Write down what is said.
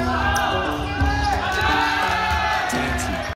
Oh!